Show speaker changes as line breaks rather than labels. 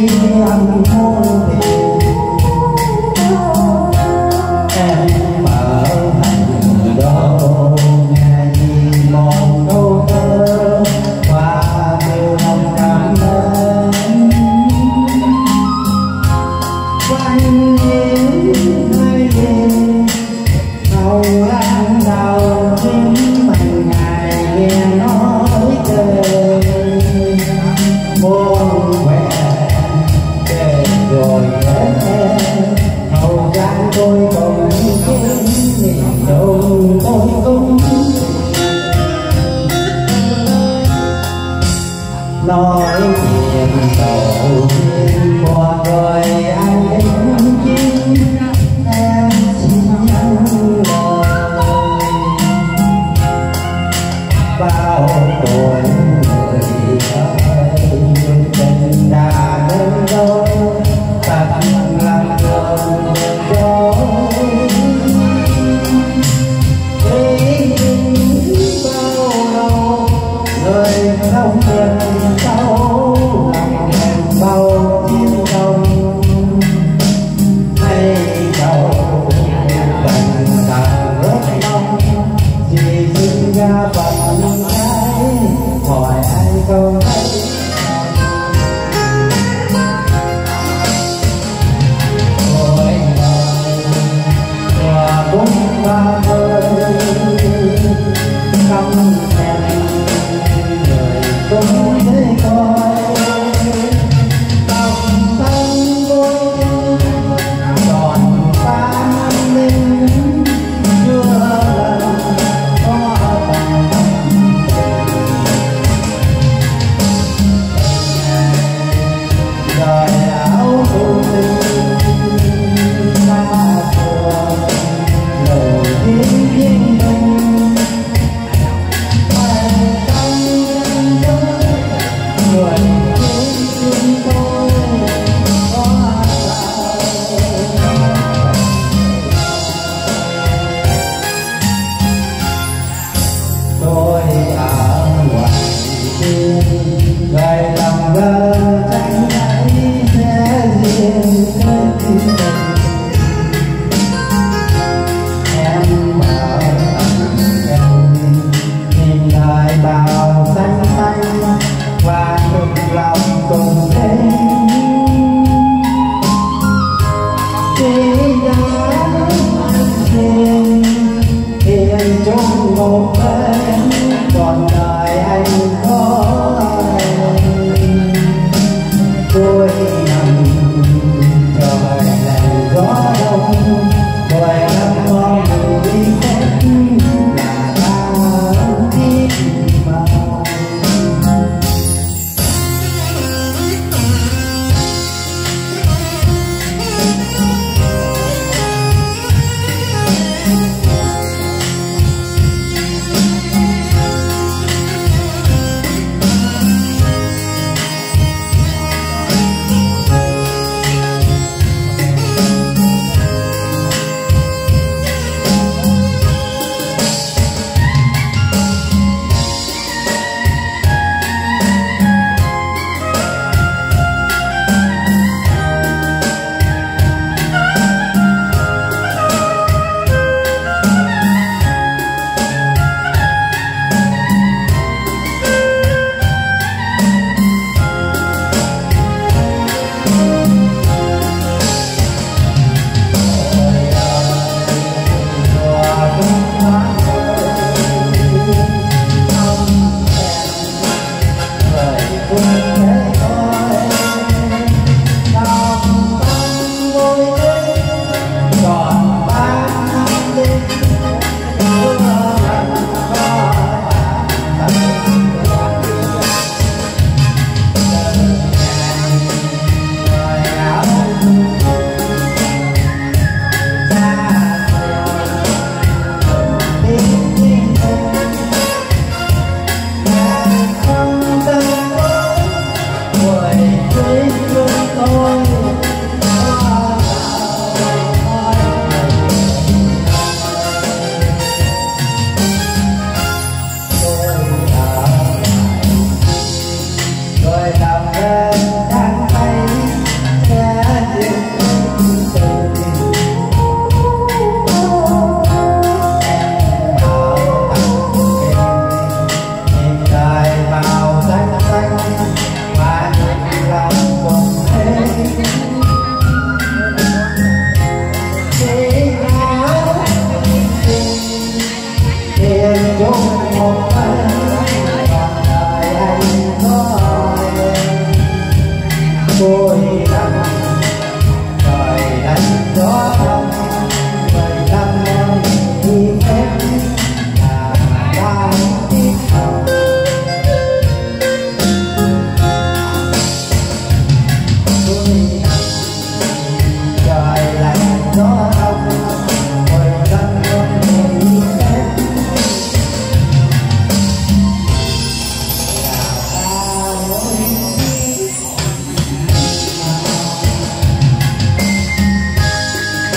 Yeah, nói chuyện đầu tiên qua rồi